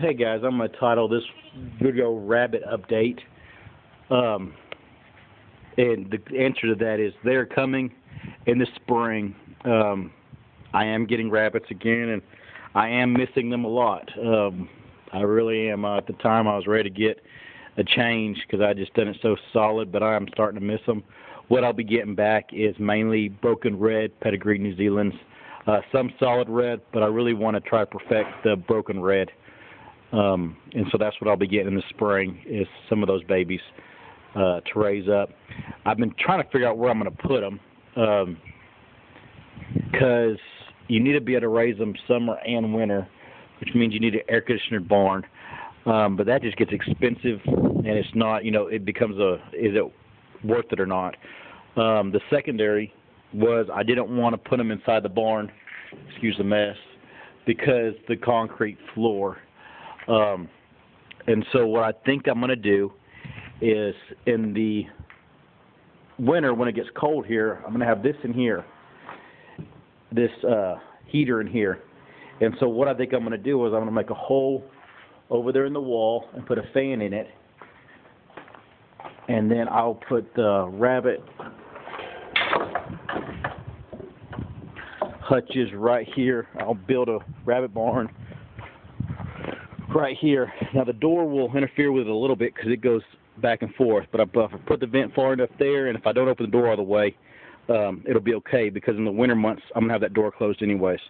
Hey guys, I'm going to title this video Rabbit Update. Um, and the answer to that is they're coming in the spring. Um, I am getting rabbits again, and I am missing them a lot. Um, I really am. Uh, at the time, I was ready to get a change because I just done it so solid, but I am starting to miss them. What I'll be getting back is mainly broken red, pedigree New Zealand's, uh, some solid red, but I really want to try to perfect the broken red. Um, and so that's what I'll be getting in the spring is some of those babies uh, to raise up. I've been trying to figure out where I'm going to put them because um, you need to be able to raise them summer and winter, which means you need an air conditioned barn. Um, but that just gets expensive, and it's not. You know, it becomes a is it worth it or not? Um, the secondary was I didn't want to put them inside the barn. Excuse the mess, because the concrete floor um, and so what I think I'm going to do is in the winter when it gets cold here, I'm going to have this in here, this uh, heater in here. And so what I think I'm going to do is I'm going to make a hole over there in the wall and put a fan in it. And then I'll put the rabbit hutches right here. I'll build a rabbit barn right here. Now the door will interfere with it a little bit because it goes back and forth, but I, put the vent far enough there, and if I don't open the door all the way, um, it'll be okay because in the winter months I'm gonna have that door closed anyways.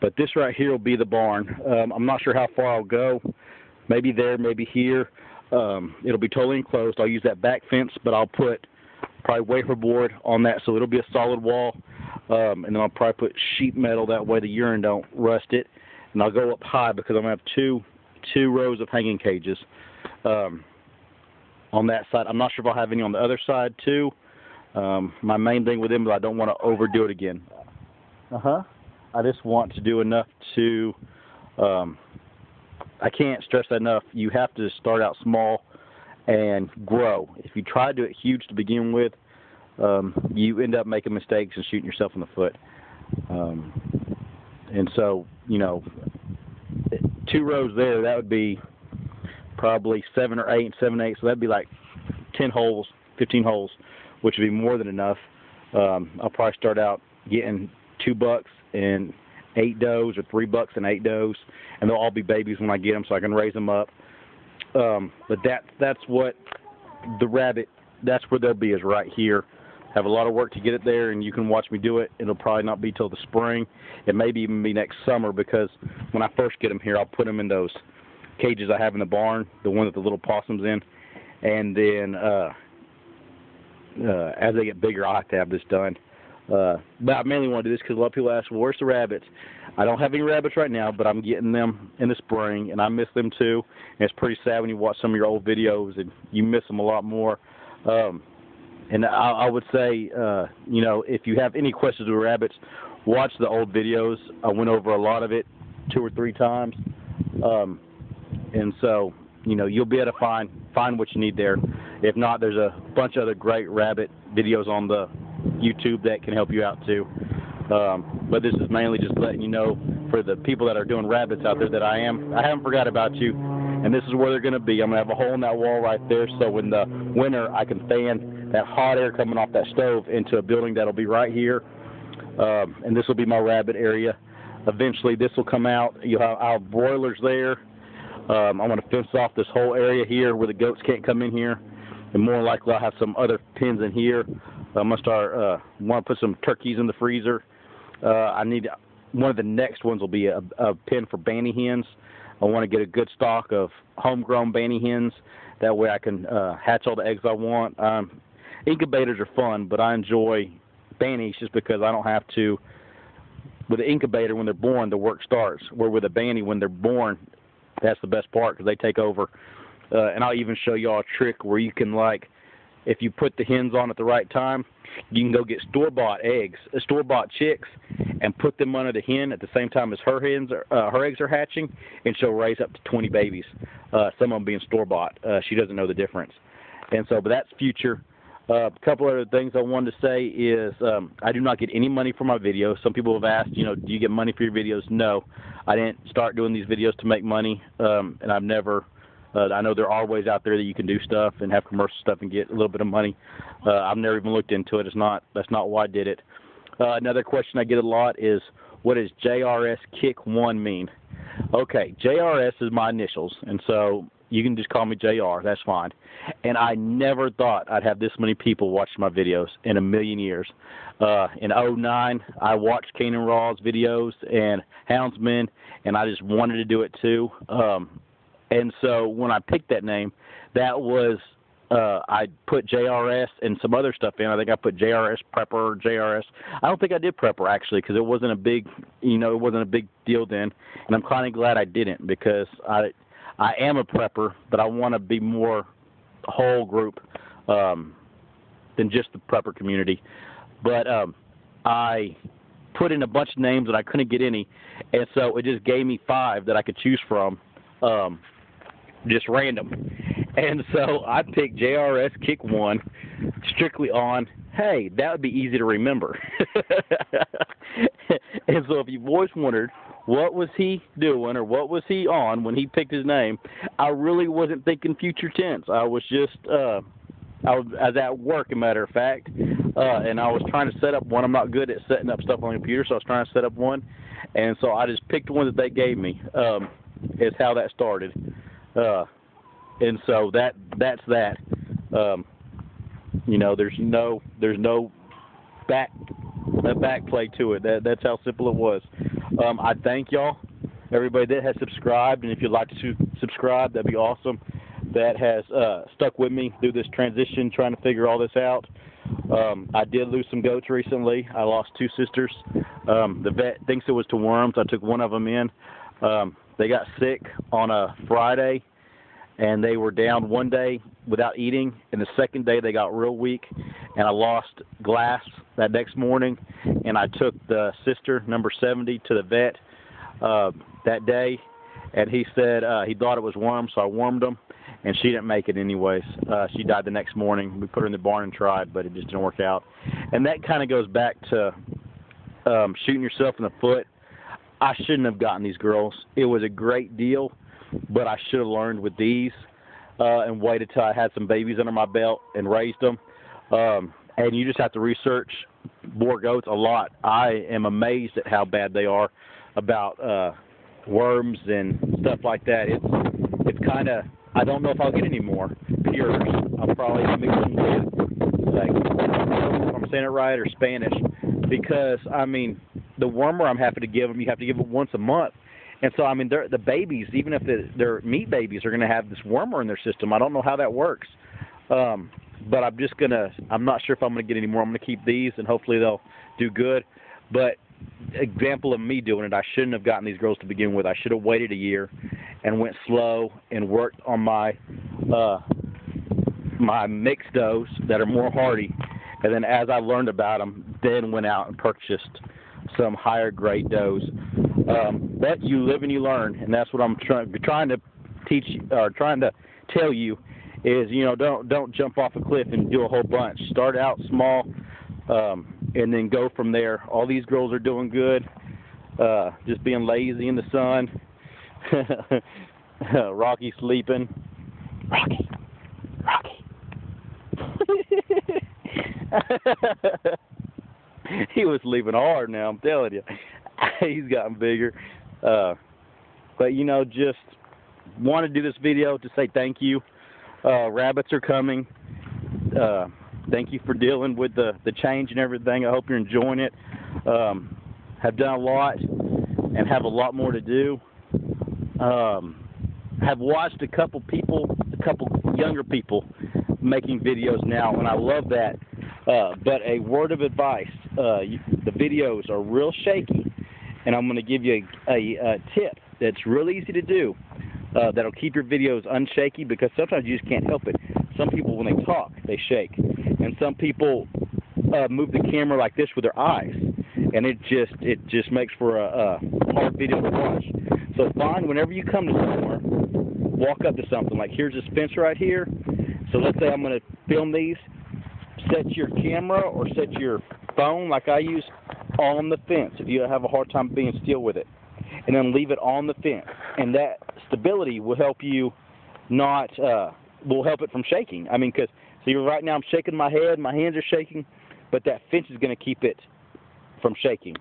But this right here will be the barn. Um, I'm not sure how far I'll go. Maybe there, maybe here. Um, it'll be totally enclosed. I'll use that back fence, but I'll put probably wafer board on that so it'll be a solid wall. Um, and then I'll probably put sheet metal that way the urine don't rust it. And I'll go up high because I'm gonna have two two rows of hanging cages um, on that side. I'm not sure if I'll have any on the other side too. Um, my main thing with them is I don't want to overdo it again. Uh huh. I just want to do enough to. Um, I can't stress that enough. You have to start out small and grow. If you try to do it huge to begin with, um, you end up making mistakes and shooting yourself in the foot. Um, and so, you know, two rows there, that would be probably seven or eight, seven, eight. So that'd be like 10 holes, 15 holes, which would be more than enough. Um, I'll probably start out getting two bucks and eight does or three bucks and eight does, and they'll all be babies when I get them so I can raise them up. Um, but that that's what the rabbit, that's where they'll be is right here have a lot of work to get it there, and you can watch me do it. It'll probably not be till the spring. It may even be next summer because when I first get them here, I'll put them in those cages I have in the barn, the one that the little possums in, and then uh, uh, as they get bigger, I'll have to have this done. Uh, but I mainly want to do this because a lot of people ask, well, where's the rabbits? I don't have any rabbits right now, but I'm getting them in the spring, and I miss them too. And it's pretty sad when you watch some of your old videos and you miss them a lot more. Um, and I, I would say, uh, you know, if you have any questions with rabbits, watch the old videos. I went over a lot of it two or three times, um, and so you know you'll be able to find find what you need there. If not, there's a bunch of other great rabbit videos on the YouTube that can help you out too. Um, but this is mainly just letting you know for the people that are doing rabbits out there that I am. I haven't forgot about you, and this is where they're going to be. I'm going to have a hole in that wall right there, so in the winter I can fan that hot air coming off that stove into a building that'll be right here. Um, and this will be my rabbit area. Eventually, this will come out. You'll have, I'll broilers there. Um, I'm going to fence off this whole area here where the goats can't come in here. And more likely, I'll have some other pens in here. I'm going to start, uh, want to put some turkeys in the freezer. Uh, I need, one of the next ones will be a, a pen for banty hens. I want to get a good stock of homegrown banty hens. That way I can uh, hatch all the eggs I want. Um, incubators are fun, but I enjoy banties just because I don't have to. With the incubator, when they're born, the work starts. Where with a banty, when they're born, that's the best part because they take over. Uh, and I'll even show y'all a trick where you can like, if you put the hens on at the right time, you can go get store-bought eggs, uh, store-bought chicks, and put them under the hen at the same time as her hens, are, uh, her eggs are hatching, and she'll raise up to 20 babies. Uh, some of them being store-bought. Uh, she doesn't know the difference, and so, but that's future. Uh, a couple other things I wanted to say is um, I do not get any money for my videos. Some people have asked, you know, do you get money for your videos? No, I didn't start doing these videos to make money, um, and I've never. Uh, I know there are ways out there that you can do stuff and have commercial stuff and get a little bit of money. Uh, I've never even looked into it. It's not. That's not why I did it. Uh, another question I get a lot is, what does JRS Kick One mean? Okay, JRS is my initials, and so you can just call me JR. That's fine. And I never thought I'd have this many people watching my videos in a million years. Uh, in 09, I watched Kanan Raw's videos and Houndsman, and I just wanted to do it too. Um, and so when I picked that name, that was uh, I put JRS and some other stuff in. I think I put JRS Prepper, JRS. I don't think I did Prepper actually because it wasn't a big, you know, it wasn't a big deal then. And I'm kind of glad I didn't because I I am a prepper, but I want to be more whole group um, than just the prepper community. But um, I put in a bunch of names and I couldn't get any, and so it just gave me five that I could choose from, um, just random. And so I picked JRS Kick One, strictly on. Hey, that would be easy to remember. and so if you've always wondered what was he doing or what was he on when he picked his name, I really wasn't thinking future tense. I was just uh I was, I was at work, a matter of fact, uh, and I was trying to set up one. I'm not good at setting up stuff on the computer, so I was trying to set up one, and so I just picked one that they gave me. Um, is how that started, uh, and so that that's that. Um, you know, there's no there's no back a back play to it. That that's how simple it was. Um, I thank y'all, everybody that has subscribed, and if you'd like to subscribe, that'd be awesome. That has uh, stuck with me through this transition, trying to figure all this out. Um, I did lose some goats recently. I lost two sisters. Um, the vet thinks it was to worms. I took one of them in. Um, they got sick on a Friday, and they were down one day without eating, and the second day they got real weak, and I lost glass that next morning, and I took the sister, number 70, to the vet uh, that day, and he said uh, he thought it was worms, so I warmed them, and she didn't make it anyways. Uh, she died the next morning. We put her in the barn and tried, but it just didn't work out. And that kind of goes back to um, shooting yourself in the foot. I shouldn't have gotten these girls. It was a great deal, but I should have learned with these uh, and waited till I had some babies under my belt and raised them. Um, and you just have to research Boer goats a lot. I am amazed at how bad they are about uh, worms and stuff like that. It's it's kind of I don't know if I'll get any more pures. I'll probably mix them with like if I'm saying it right or Spanish because I mean the wormer I'm happy to give them. You have to give it once a month. And so, I mean, they're, the babies, even if they're meat babies, are going to have this wormer in their system. I don't know how that works. Um, but I'm just gonna. I'm not sure if I'm gonna get any more. I'm gonna keep these, and hopefully they'll do good. But example of me doing it, I shouldn't have gotten these girls to begin with. I should have waited a year and went slow and worked on my uh, my mixed does that are more hardy. And then as I learned about them, then went out and purchased some higher grade does. Um, but you live and you learn, and that's what I'm trying trying to teach or trying to tell you is you know don't don't jump off a cliff and do a whole bunch. Start out small, um, and then go from there. All these girls are doing good. Uh, just being lazy in the sun. Rocky sleeping. Rocky, Rocky. he was sleeping hard now. I'm telling you, he's gotten bigger. Uh, but you know, just want to do this video to say thank you uh, rabbits are coming. Uh, thank you for dealing with the, the change and everything. I hope you're enjoying it. Um, have done a lot and have a lot more to do. Um, have watched a couple people, a couple younger people making videos now, and I love that. Uh, but a word of advice: uh, the videos are real shaky, and I'm going to give you a, a, a tip that's real easy to do uh, that'll keep your videos unshaky because sometimes you just can't help it. Some people, when they talk, they shake, and some people uh, move the camera like this with their eyes, and it just it just makes for a, a hard video to watch. So find whenever you come to somewhere, walk up to something like here's this fence right here. So let's say I'm going to film these. set your camera or set your phone like I use on the fence if you have a hard time being still with it. And then leave it on the fence. And that stability will help you not, uh, will help it from shaking. I mean, because, see, right now I'm shaking my head, my hands are shaking, but that fence is going to keep it from shaking.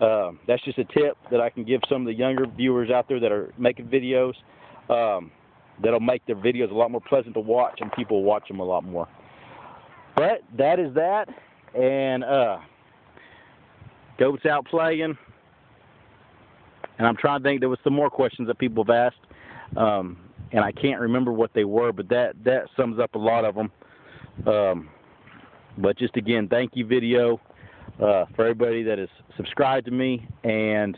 Uh, that's just a tip that I can give some of the younger viewers out there that are making videos. Um, that'll make their videos a lot more pleasant to watch, and people watch them a lot more. But that is that, and uh, goats out playing. And I'm trying to think. There was some more questions that people have asked, um, and I can't remember what they were. But that that sums up a lot of them. Um, but just again, thank you, video uh, for everybody that has subscribed to me and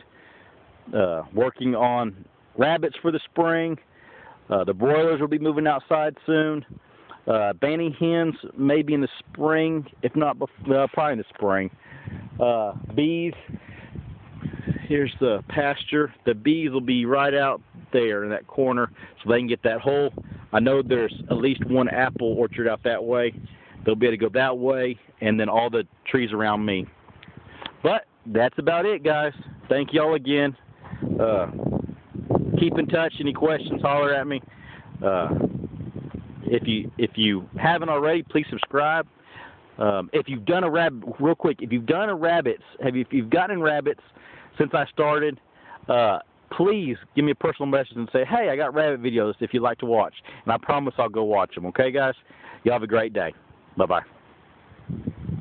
uh, working on rabbits for the spring. Uh, the broilers will be moving outside soon. Uh, banning hens maybe in the spring, if not uh, probably in the spring. Uh, bees, here's the pasture. The bees will be right out there in that corner so they can get that hole. I know there's at least one apple orchard out that way. They'll be able to go that way, and then all the trees around me. But that's about it, guys. Thank y'all again. Uh, keep in touch. Any questions, holler at me. Uh, if you if you haven't already, please subscribe. Um, if you've done a rabbit, real quick, if you've done a rabbits, have you, if you've gotten rabbits since I started, uh, please give me a personal message and say, hey, I got rabbit videos if you'd like to watch, and I promise I'll go watch them. Okay, guys? Y'all have a great day. Bye bye.